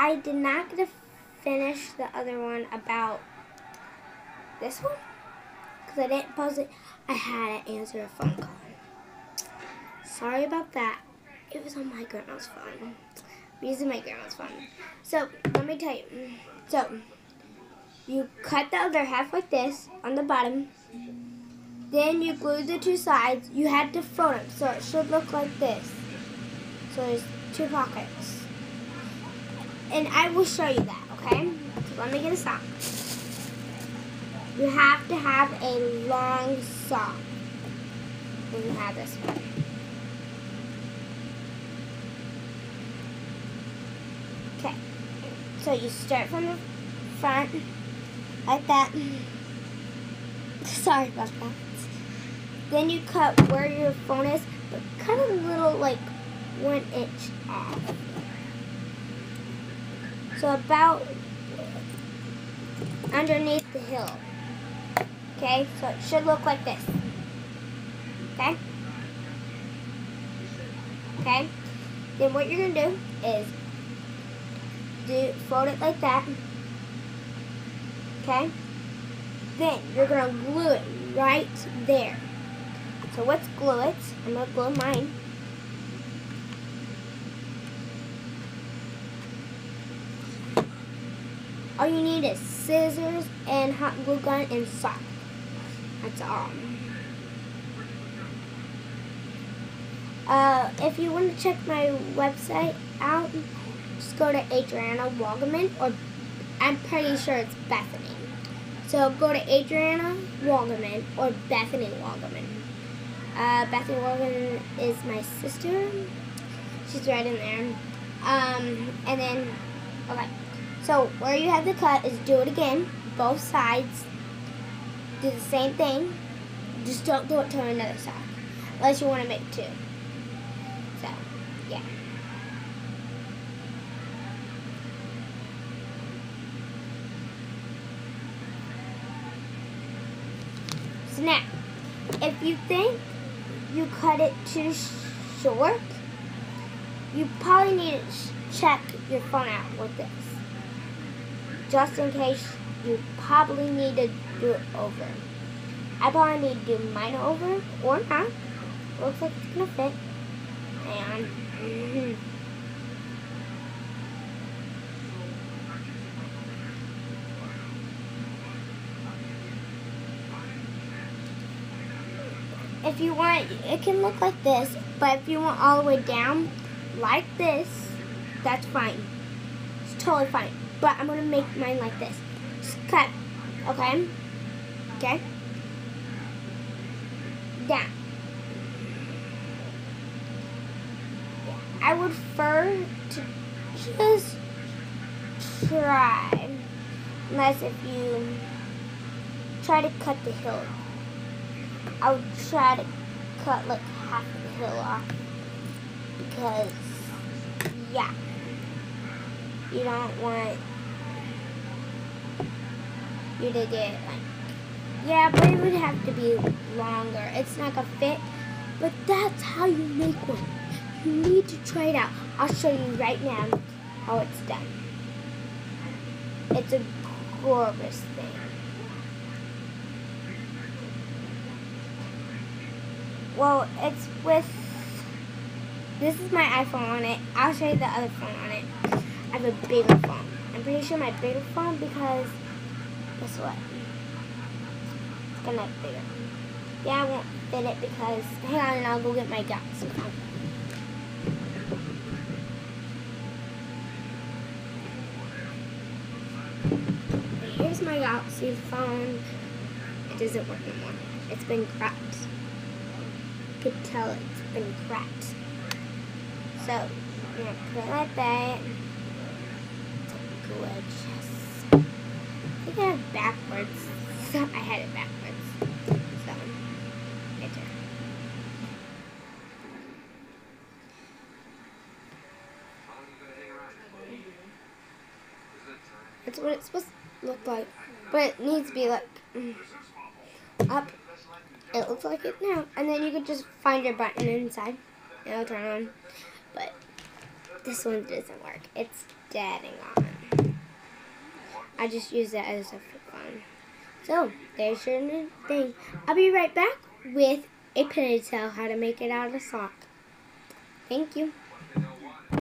I did not get to finish the other one about this one because I didn't pause it. I had to answer a phone call. Sorry about that. It was on my grandma's phone. I'm using my grandma's phone. So let me tell you. So you cut the other half like this on the bottom. Then you glue the two sides. You had to fold them so it should look like this. So there's two pockets. And I will show you that, okay? Let me get a sock. You have to have a long sock when you have this one. Okay, so you start from the front, like that. Sorry about that. Then you cut where your phone is, but cut a little, like, one inch off. So about underneath the hill. Okay, so it should look like this. Okay? Okay? Then what you're gonna do is do fold it like that. Okay? Then you're gonna glue it right there. So let's glue it. I'm gonna glue mine. All you need is scissors and hot glue gun and sock. That's all. Uh, if you want to check my website out, just go to Adriana Wagaman, or I'm pretty sure it's Bethany. So go to Adriana Wagaman or Bethany Wagaman. Uh, Bethany Wagaman is my sister. She's right in there. Um, and then, okay. So where you have the cut is do it again, both sides. Do the same thing. Just don't do it to another side, unless you want to make two. So, yeah. So now, if you think you cut it too short, you probably need to check your phone out with this. Just in case you probably need to do it over. I probably need to do mine over or not. Looks like it's gonna fit. And mm-hmm. if you want, it can look like this, but if you want all the way down, like this, that's fine. It's totally fine. But I'm gonna make mine like this. Just cut, okay? Okay? Down. I would prefer to just try, unless if you try to cut the hill I would try to cut like half of the hill off because yeah you don't want you to get like yeah but it would have to be longer. It's not gonna fit but that's how you make one. You need to try it out. I'll show you right now how it's done. It's a gorgeous thing. Well, it's with, this is my iPhone on it. I'll show you the other phone on it. I have a bigger phone. I'm pretty sure my bigger phone because, guess what? It's gonna be bigger. Yeah, I won't fit it because, hang on and I'll go get my Galaxy phone. Here's my Galaxy phone. It doesn't work anymore. It's been cracked could tell it's been cracked. So, I'm to put it like that. I think I have backwards. I had it backwards. So, right there. That's what it's supposed to look like. But it needs to be like mm, up it looks like it now. And then you could just find your button inside. And it'll turn on. But this one doesn't work. It's dadding on. I just use that as a fun. So, there's your thing. I'll be right back with a ponytail, how to make it out of sock. Thank you.